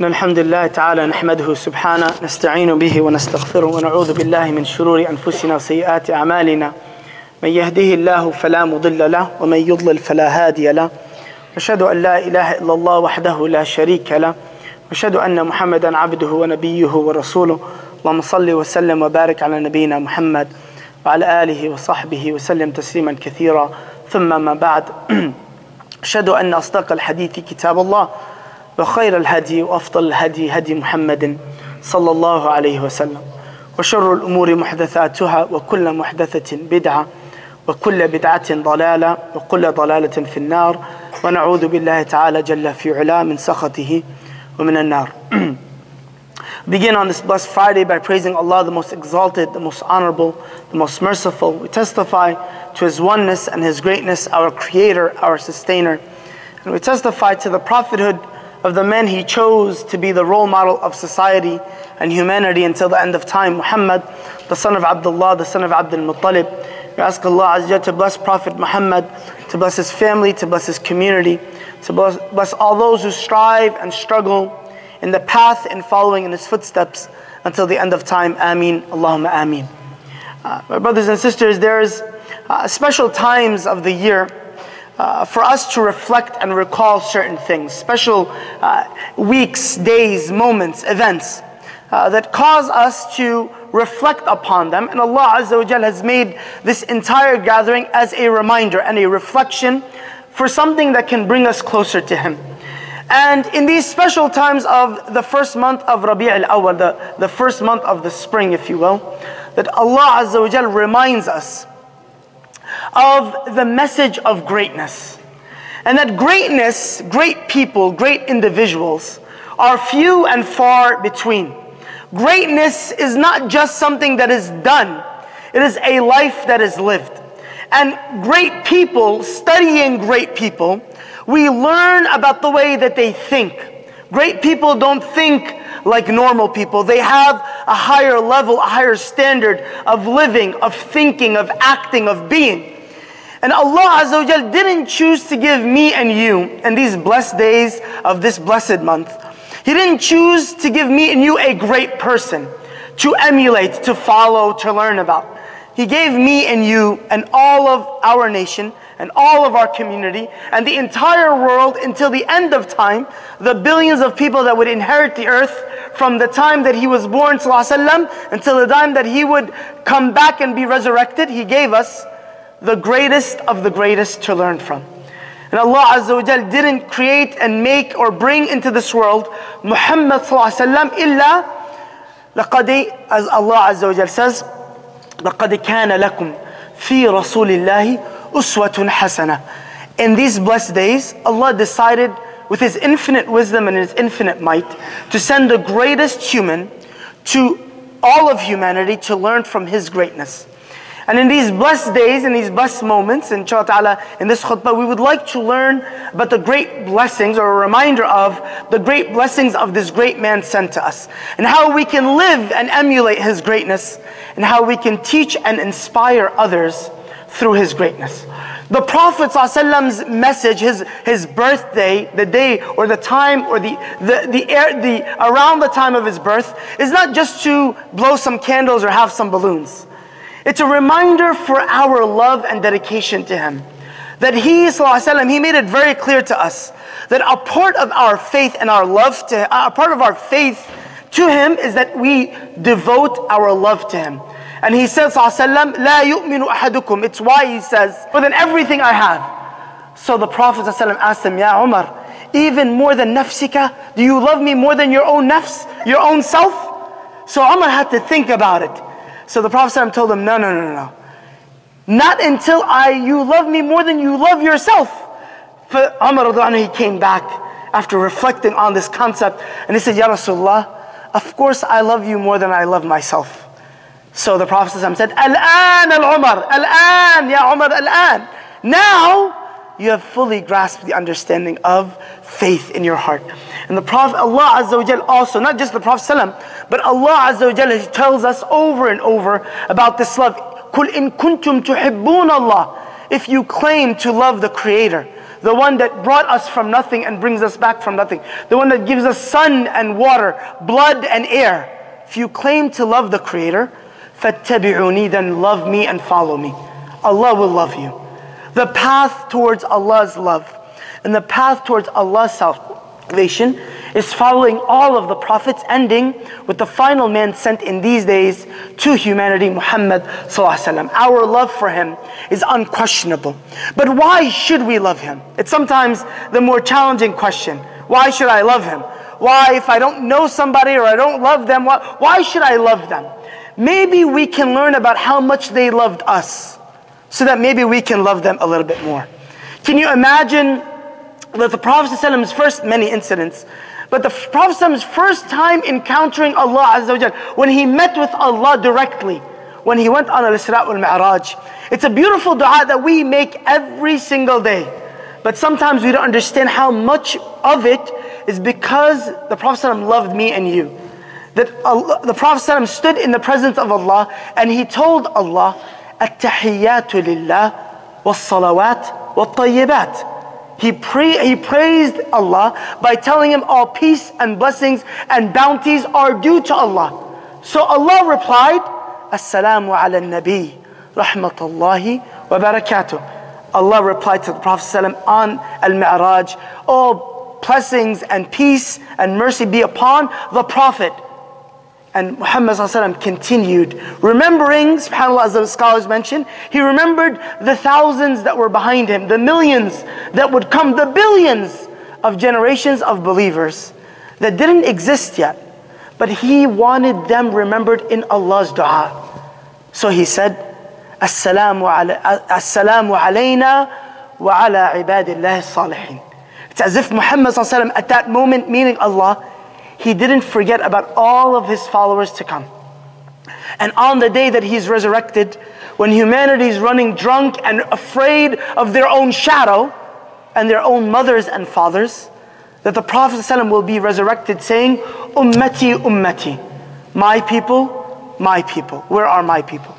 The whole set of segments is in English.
إن الحمد لله تعالى نحمده سبحانه نستعين به ونستغفره ونعوذ بالله من شرور أنفسنا وسيئات أعمالنا. من يهده الله فلا مضل له ومن يضلل فلا هادي له. أشهد أن لا إله إلا الله وحده لا شريك له. وأشهد أن محمدا عبده ونبيه ورسوله. اللهم صل وسلم وبارك على نبينا محمد وعلى آله وصحبه وسلم تسليما كثيرا. ثم ما بعد أشهد أن أصدق الحديث كتاب الله. وخير الهدي وأفضل الهدي هدي محمد صلى الله عليه وسلم وشر الأمور محدثاتها وكل محدثة بدعة وكل بدعة ضلالة وكل ضلالة في النار ونعوذ بالله تعالى جل في علا من سخطه ومن النار Begin on this blessed Friday by praising Allah, the most exalted, the most honorable, the most merciful. We testify to His oneness and His greatness, our Creator, our Sustainer. And we testify to the prophethood of the men He chose to be the role model of society and humanity until the end of time, Muhammad, the son of Abdullah, the son of Abdul Muttalib. We ask Allah Azza to bless Prophet Muhammad, to bless his family, to bless his community, to bless, bless all those who strive and struggle in the path and following in his footsteps until the end of time. Ameen. Allahumma ameen. Uh, my brothers and sisters, there's uh, special times of the year uh, for us to reflect and recall certain things, special uh, weeks, days, moments, events uh, that cause us to reflect upon them. And Allah Azza wa has made this entire gathering as a reminder and a reflection for something that can bring us closer to Him. And in these special times of the first month of Rabi' al-Awwal, the, the first month of the spring, if you will, that Allah Azza wa reminds us of the message of greatness. And that greatness, great people, great individuals are few and far between. Greatness is not just something that is done, it is a life that is lived. And great people, studying great people, we learn about the way that they think. Great people don't think like normal people. They have a higher level, a higher standard of living, of thinking, of acting, of being. And Allah Azza didn't choose to give me and you, in these blessed days of this blessed month, He didn't choose to give me and you a great person to emulate, to follow, to learn about. He gave me and you and all of our nation and all of our community and the entire world until the end of time, the billions of people that would inherit the earth from the time that he was born وسلم, until the time that he would come back and be resurrected, he gave us the greatest of the greatest to learn from. And Allah Azza wa Jal didn't create and make or bring into this world Muhammad وسلم, illa لقد, as Allah Azza wa Jal says, لقد كان لكم في رسول الله uswatun hasana. In these blessed days, Allah decided with His infinite wisdom and His infinite might to send the greatest human to all of humanity to learn from His greatness. And in these blessed days, in these blessed moments, inshallah ta'ala, in this khutbah, we would like to learn about the great blessings or a reminder of the great blessings of this great man sent to us and how we can live and emulate his greatness and how we can teach and inspire others through his greatness. The Prophet's message, his, his birthday, the day or the time or the, the, the, air, the around the time of his birth is not just to blow some candles or have some balloons. It's a reminder for our love and dedication to Him. That He, وسلم, He made it very clear to us that a part of our faith and our love to a part of our faith to Him is that we devote our love to Him. And He says, وسلم, لا يؤمن أحدكم. It's why He says, more than everything I have. So the Prophet وسلم, asked him, Ya Umar, even more than nafsika? Do you love me more than your own nafs, your own self? So Umar had to think about it. So the Prophet ﷺ told him, no, no, no, no. Not until I, you love me more than you love yourself. For Umar he came back after reflecting on this concept and he said, Ya Rasulullah, of course I love you more than I love myself. So the Prophet ﷺ said, Al-an al-Umar, Al-an, Ya Umar, Al-an. Now you have fully grasped the understanding of faith in your heart. And the Prophet, Allah Azza wa Jal also, not just the Prophet ﷺ, but Allah Azza wa Jal tells us over and over about this love. قُلْ إِن كُنْتُمْ تُحِبُّونَ اللَّهِ If you claim to love the Creator, the one that brought us from nothing and brings us back from nothing, the one that gives us sun and water, blood and air. If you claim to love the Creator, فَاتَّبِعُونِي Then love me and follow me. Allah will love you. The path towards Allah's love and the path towards Allah's salvation is following all of the prophets, ending with the final man sent in these days to humanity, Muhammad. Our love for him is unquestionable. But why should we love him? It's sometimes the more challenging question. Why should I love him? Why, if I don't know somebody or I don't love them, why, why should I love them? Maybe we can learn about how much they loved us so that maybe we can love them a little bit more. Can you imagine that the Prophet's first many incidents but the Prophet's first time encountering Allah Azza when he met with Allah directly, when he went on al-Isra wal-Mi'raj. It's a beautiful dua that we make every single day. But sometimes we don't understand how much of it is because the Prophet loved me and you. That Allah, the Prophet ﷺ stood in the presence of Allah and he told Allah, At-tahiyyatu lillah was-salawat wat-tayyibat. He, pra- he praised Allah by telling him all peace and blessings and bounties are due to Allah. So Allah replied, Assalamu ala nabi, rahmatullahi wa barakatuh. Allah replied to the Prophet ﷺ on Al-Mi'raj, all blessings and peace and mercy be upon the Prophet. And Muhammad continued, remembering, subhanAllah, as the scholars mentioned, he remembered the thousands that were behind him, the millions that would come, the billions of generations of believers that didn't exist yet. But he wanted them remembered in Allah's dua. So he said, Assalamu alayna wa ala ibadillahi salihin. It's as if Muhammad at that moment, meaning Allah, he didn't forget about all of his followers to come. And on the day that he's resurrected, when humanity is running drunk and afraid of their own shadow and their own mothers and fathers, that the Prophet ﷺ will be resurrected saying, Ummati, Ummati, my people, my people. Where are my people?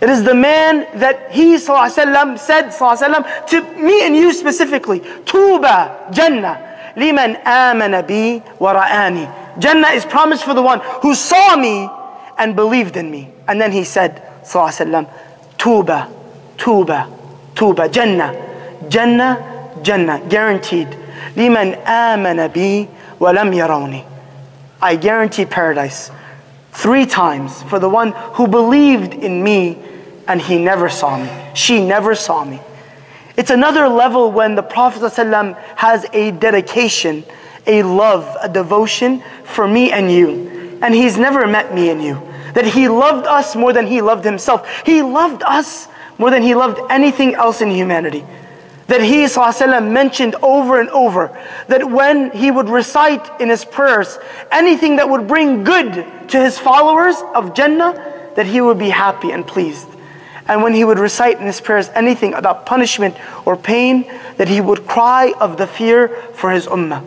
It is the man that he ﷺ said ﷺ, to me and you specifically, Tuba, Jannah liman amana bi wa ra'ani. Jannah is promised for the one who saw me and believed in me. And then he said, Sallallahu Tuba, Tuba, Tuba, Jannah, Jannah, Jannah, guaranteed. Liman amana bi wa lam yarawni. I guarantee paradise three times for the one who believed in me and he never saw me. She never saw me. It's another level when the Prophet ﷺ has a dedication, a love, a devotion for me and you. And he's never met me and you. That he loved us more than he loved himself. He loved us more than he loved anything else in humanity. That he ﷺ mentioned over and over that when he would recite in his prayers anything that would bring good to his followers of Jannah, that he would be happy and pleased. And when he would recite in his prayers anything about punishment or pain, that he would cry of the fear for his ummah.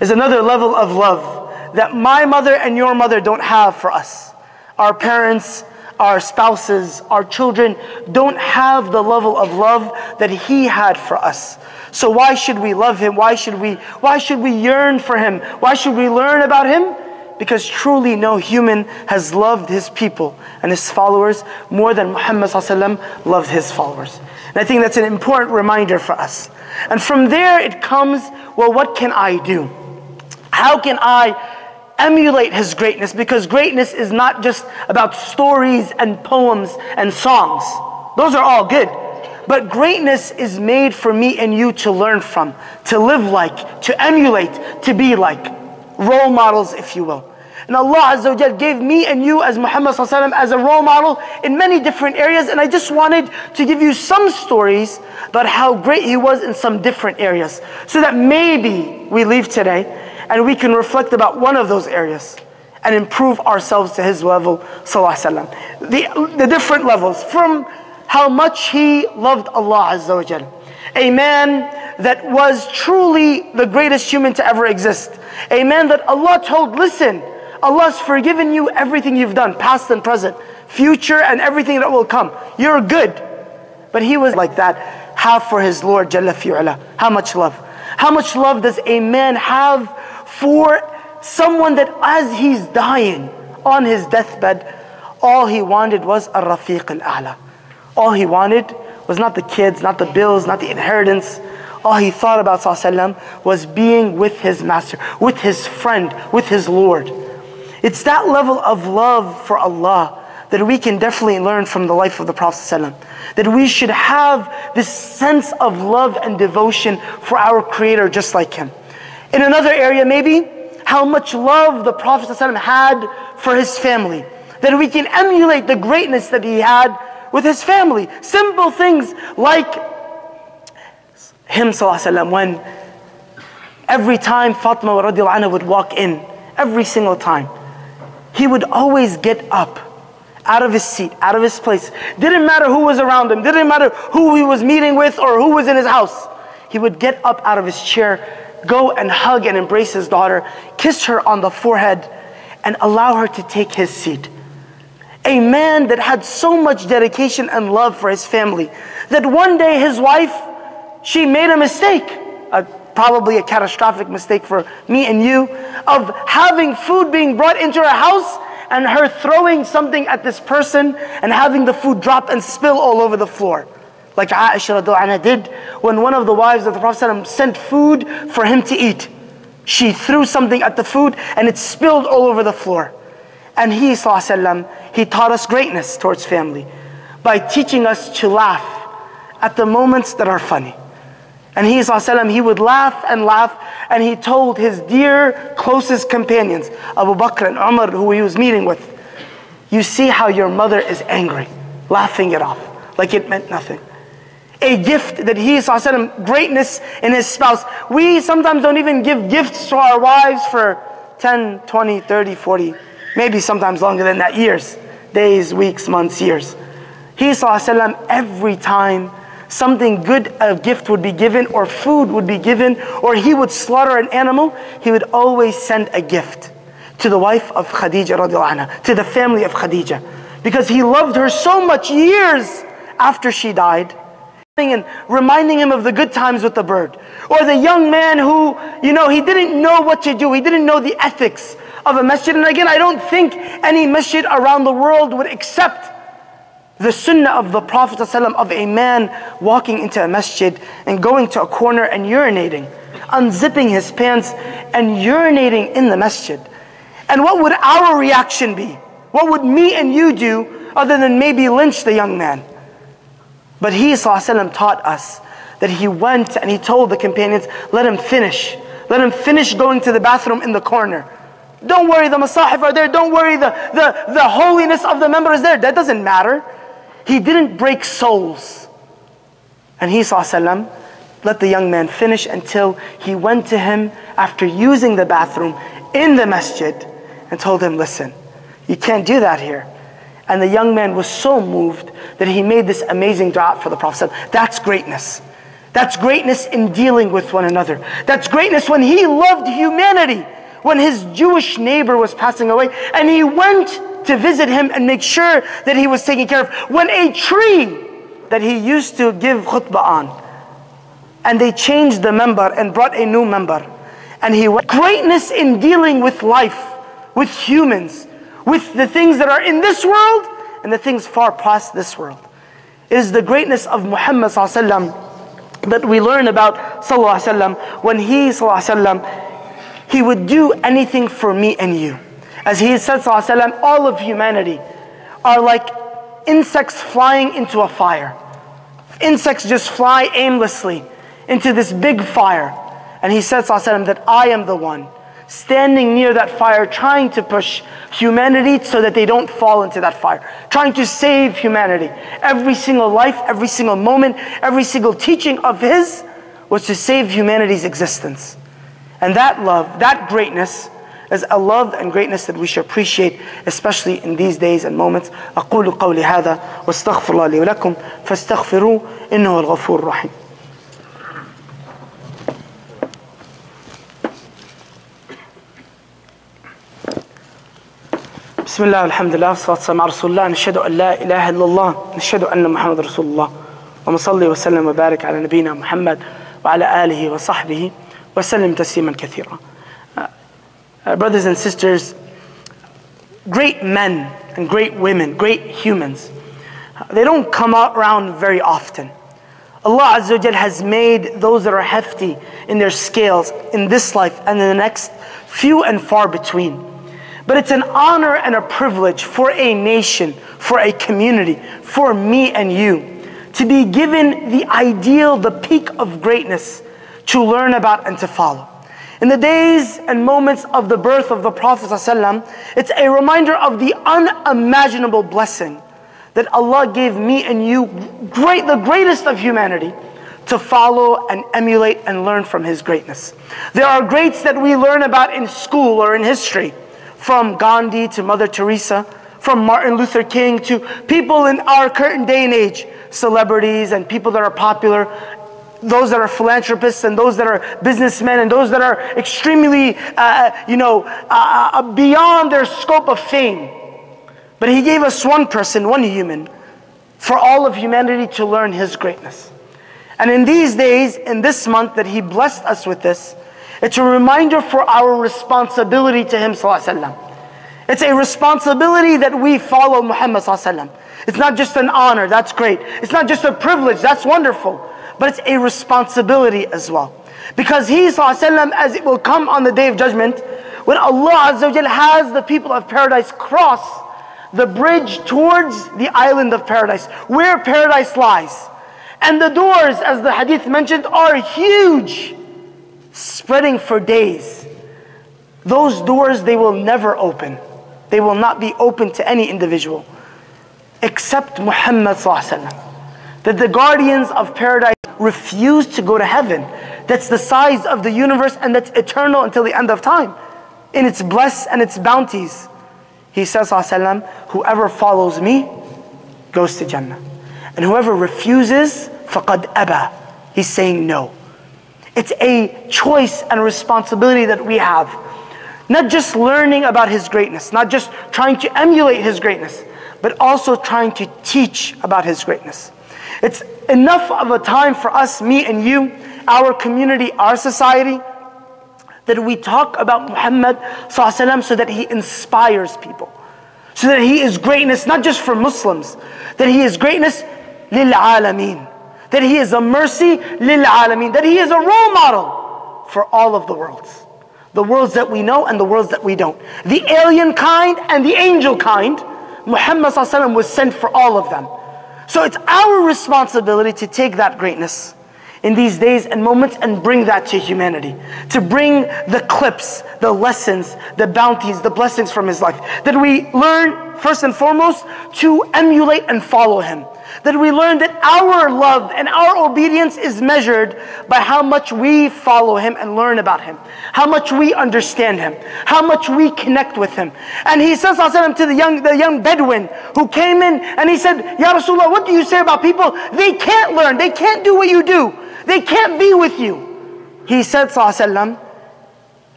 Is another level of love that my mother and your mother don't have for us. Our parents, our spouses, our children don't have the level of love that he had for us. So why should we love him? Why should we why should we yearn for him? Why should we learn about him? Because truly no human has loved his people and his followers more than Muhammad loved his followers. And I think that's an important reminder for us. And from there it comes, well, what can I do? How can I emulate his greatness? Because greatness is not just about stories and poems and songs. Those are all good. But greatness is made for me and you to learn from, to live like, to emulate, to be like role models, if you will. And Allah Azza wa gave me and you as Muhammad as a role model in many different areas. And I just wanted to give you some stories about how great He was in some different areas. So that maybe we leave today and we can reflect about one of those areas and improve ourselves to His level. sallallahu The, the different levels from how much He loved Allah Azza wa A man that was truly the greatest human to ever exist. A man that Allah told, listen, Allah's forgiven you everything you've done, past and present, future and everything that will come. You're good. But he was like that. have for his Lord Jalla fi'ala? How much love? How much love does a man have for someone that as he's dying on his deathbed, all he wanted was a rafiq al-a'la. All he wanted was not the kids, not the bills, not the inheritance. All he thought about وسلم, was being with his master, with his friend, with his Lord. It's that level of love for Allah that we can definitely learn from the life of the Prophet ﷺ. That we should have this sense of love and devotion for our Creator just like Him. In another area, maybe, how much love the Prophet ﷺ had for his family. That we can emulate the greatness that he had with his family. Simple things like him ﷺ, when every time Fatima radiallahu anha would walk in, every single time, he would always get up out of his seat, out of his place. Didn't matter who was around him, didn't matter who he was meeting with or who was in his house. He would get up out of his chair, go and hug and embrace his daughter, kiss her on the forehead, and allow her to take his seat. A man that had so much dedication and love for his family that one day his wife, she made a mistake, probably a catastrophic mistake for me and you, of having food being brought into her house and her throwing something at this person and having the food drop and spill all over the floor. Like Aisha anha did when one of the wives of the Prophet sent food for him to eat. She threw something at the food and it spilled all over the floor. And he, وسلم, he taught us greatness towards family by teaching us to laugh at the moments that are funny. And he, وسلم, he would laugh and laugh, and he told his dear closest companions, Abu Bakr and Umar, who he was meeting with, You see how your mother is angry, laughing it off, like it meant nothing. A gift that he, وسلم, greatness in his spouse. We sometimes don't even give gifts to our wives for 10, 20, 30, 40, maybe sometimes longer than that, years, days, weeks, months, years. He, وسلم, every time something good, a gift would be given, or food would be given, or he would slaughter an animal, he would always send a gift to the wife of Khadija anha, to the family of Khadija. Because he loved her so much years after she died. And reminding him of the good times with the bird. Or the young man who, you know, he didn't know what to do. He didn't know the ethics of a masjid. And again, I don't think any masjid around the world would accept the sunnah of the Prophet ﷺ of a man walking into a masjid and going to a corner and urinating, unzipping his pants and urinating in the masjid. And what would our reaction be? What would me and you do other than maybe lynch the young man? But he ﷺ taught us that he went and he told the companions, let him finish. Let him finish going to the bathroom in the corner. Don't worry, the masahif are there. Don't worry, the, the, the holiness of the minbar is there. That doesn't matter. He didn't break souls. And he ﷺ let the young man finish until he went to him after using the bathroom in the masjid and told him, listen, you can't do that here. And the young man was so moved that he made this amazing dua for the Prophet. That's greatness. That's greatness in dealing with one another. That's greatness when he loved humanity. When his Jewish neighbor was passing away and he went to visit him and make sure that he was taken care of. When a tree that he used to give khutbah on, and they changed the minbar and brought a new minbar, and he went, greatness in dealing with life, with humans, with the things that are in this world and the things far past this world. It is the greatness of Muhammad that we learn about وسلم, when he وسلم, he would do anything for me and you. As he said, وسلم, all of humanity are like insects flying into a fire. Insects just fly aimlessly into this big fire. And he said, وسلم, that I am the one standing near that fire, trying to push humanity so that they don't fall into that fire, trying to save humanity. Every single life, every single moment, every single teaching of his was to save humanity's existence. And that love, that greatness, is a love and greatness that we should appreciate, especially in these days and moments. أقول قولي هذا واستغفر الله لي ولكم فاستغفروه إنه الغفور الرحيم. بسم الله والحمد لله والصلاة والسلام على رسول الله نشهد أن لا إله إلا الله نشهد أن محمد رسول الله ومصلي وسلم وبارك على نبينا محمد وعلى آله وصحبه وسلم تسليما كثيرا. Uh, brothers and sisters, great men and great women, great humans, they don't come around very often. Allah Azza has made those that are hefty in their scales in this life and in the next few and far between. But it's an honor and a privilege for a nation, for a community, for me and you to be given the ideal, the peak of greatness to learn about and to follow. In the days and moments of the birth of the Prophet ﷺ, it's a reminder of the unimaginable blessing that Allah gave me and you, great, the greatest of humanity, to follow and emulate and learn from His greatness. There are greats that we learn about in school or in history, from Gandhi to Mother Teresa, from Martin Luther King to people in our current day and age, celebrities and people that are popular those that are philanthropists and those that are businessmen and those that are extremely, uh, you know, uh, uh, beyond their scope of fame. But He gave us one person, one human, for all of humanity to learn His greatness. And in these days, in this month that He blessed us with this, it's a reminder for our responsibility to Him. It's a responsibility that we follow Muhammad. It's not just an honor, that's great. It's not just a privilege, that's wonderful but it's a responsibility as well. Because He وسلم, as it will come on the day of judgment, when Allah Azza wa has the people of paradise cross the bridge towards the island of paradise, where paradise lies. And the doors, as the hadith mentioned, are huge, spreading for days. Those doors, they will never open. They will not be open to any individual except Muhammad that the guardians of paradise refuse to go to heaven. That's the size of the universe and that's eternal until the end of time. In its bless and its bounties. He says, whoever follows me goes to Jannah. And whoever refuses, faqad aba. He's saying no. It's a choice and responsibility that we have. Not just learning about His greatness, not just trying to emulate His greatness, but also trying to teach about His greatness. It's enough of a time for us, me and you, our community, our society, that we talk about Muhammad so that he inspires people. So that he is greatness, not just for Muslims, that he is greatness lil alameen. That he is a mercy lil alameen. That he is a role model for all of the worlds. The worlds that we know and the worlds that we don't. The alien kind and the angel kind. Muhammad was sent for all of them. So it's our responsibility to take that greatness in these days and moments and bring that to humanity. To bring the clips, the lessons, the bounties, the blessings from his life. That we learn, first and foremost, to emulate and follow him that we learn that our love and our obedience is measured by how much we follow Him and learn about Him, how much we understand Him, how much we connect with Him. And He says to the young, the young Bedouin who came in and he said, Ya Rasulullah, what do you say about people? They can't learn, they can't do what you do, they can't be with you. He said,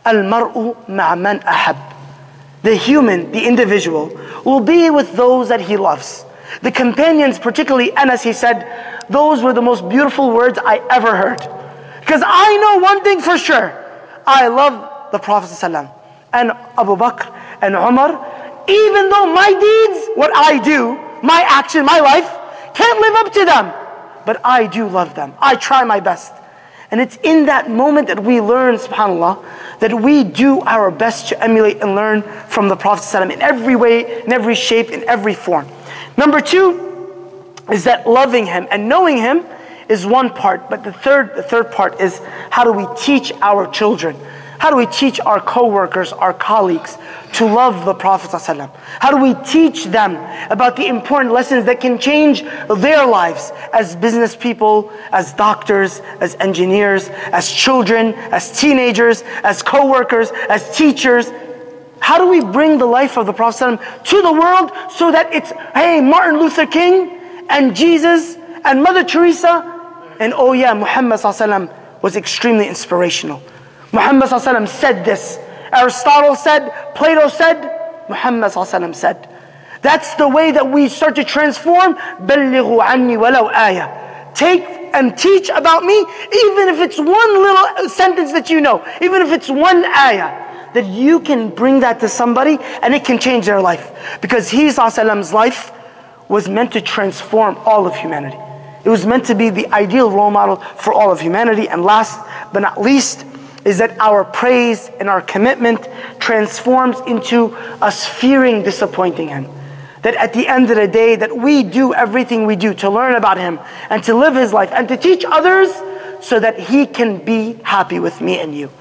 Al-Mar'u ma'man ahab. The human, the individual, will be with those that he loves. The companions, particularly Anas, he said, those were the most beautiful words I ever heard. Because I know one thing for sure. I love the Prophet ﷺ and Abu Bakr and Umar. Even though my deeds, what I do, my action, my life, can't live up to them. But I do love them. I try my best. And it's in that moment that we learn, subhanAllah, that we do our best to emulate and learn from the Prophet ﷺ in every way, in every shape, in every form. Number two is that loving Him and knowing Him is one part, but the third, the third part is how do we teach our children? How do we teach our co-workers, our colleagues to love the Prophet ﷺ? How do we teach them about the important lessons that can change their lives as business people, as doctors, as engineers, as children, as teenagers, as co-workers, as teachers, how do we bring the life of the Prophet ﷺ to the world so that it's, hey, Martin Luther King and Jesus and Mother Teresa and oh yeah, Muhammad ﷺ was extremely inspirational. Muhammad ﷺ said this. Aristotle said, Plato said, Muhammad ﷺ said. That's the way that we start to transform. بَلِّغُوا عَنِّي وَلَوْ آيَةً take and teach about me, even if it's one little sentence that you know, even if it's one ayah, that you can bring that to somebody and it can change their life. Because his life was meant to transform all of humanity. It was meant to be the ideal role model for all of humanity. And last but not least, is that our praise and our commitment transforms into us fearing disappointing Him. That at the end of the day, that we do everything we do to learn about Him and to live His life and to teach others so that He can be happy with me and you.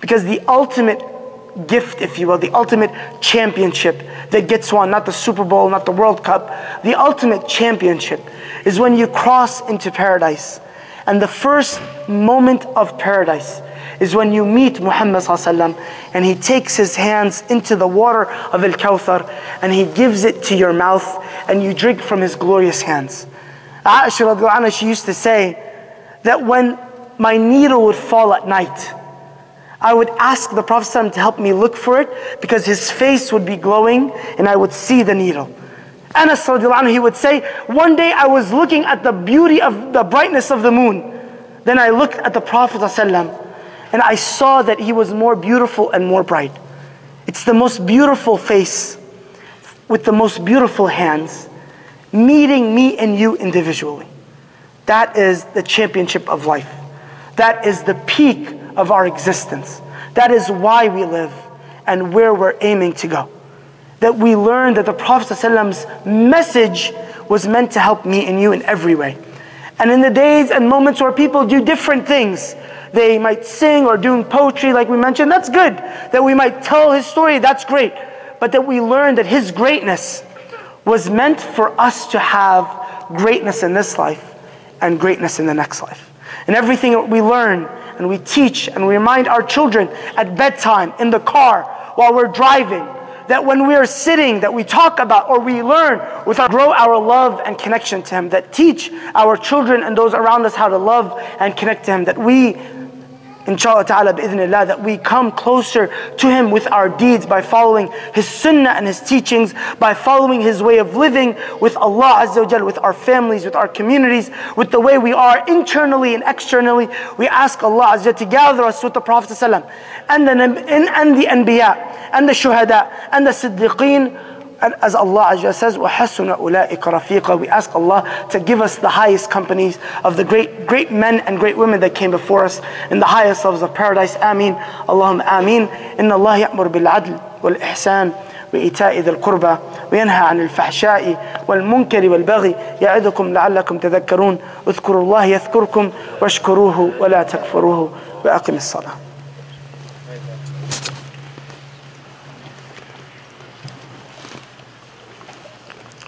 Because the ultimate gift, if you will, the ultimate championship that gets won, not the Super Bowl, not the World Cup, the ultimate championship is when you cross into paradise. And the first moment of paradise is when you meet Muhammad and he takes his hands into the water of Al Kawthar and he gives it to your mouth and you drink from his glorious hands. Aisha she used to say that when my needle would fall at night, I would ask the Prophet to help me look for it because his face would be glowing and I would see the needle. Anas anhu, he would say, one day I was looking at the beauty of the brightness of the moon. Then I looked at the Prophet ﷺ and I saw that he was more beautiful and more bright. It's the most beautiful face with the most beautiful hands, meeting me and you individually. That is the championship of life. That is the peak of our existence. That is why we live and where we're aiming to go. That we learn that the Prophet Prophet's message was meant to help me and you in every way. And in the days and moments where people do different things, they might sing or doing poetry like we mentioned, that's good. That we might tell his story, that's great. But that we learn that his greatness was meant for us to have greatness in this life and greatness in the next life. And everything that we learn and we teach and we remind our children at bedtime, in the car, while we're driving, that when we are sitting, that we talk about or we learn with our, grow our love and connection to Him, that teach our children and those around us how to love and connect to Him, that we inshallah ta'ala bi'idhnillah, that we come closer to Him with our deeds by following His sunnah and His teachings, by following His way of living with Allah Azza wa with our families, with our communities, with the way we are internally and externally. We ask Allah Azza to gather us with the Prophet and the, and the Anbiya and the Shuhada and the Siddiqeen and as Allah says, وَحَسُنَ أُولَٰئِكَ رَفِيقًا We ask Allah to give us the highest companies of the great great men and great women that came before us in the highest levels of paradise. Ameen. Allahumma ameen. إن الله يأمر بالعدل والإحسان وإيتاء ذي القربى وينهى عن الفحشاء والمنكر والبغي يعظكم لعلكم تذكرون اذكروا الله يذكركم واشكروه ولا تكفروه وأقم الصلاة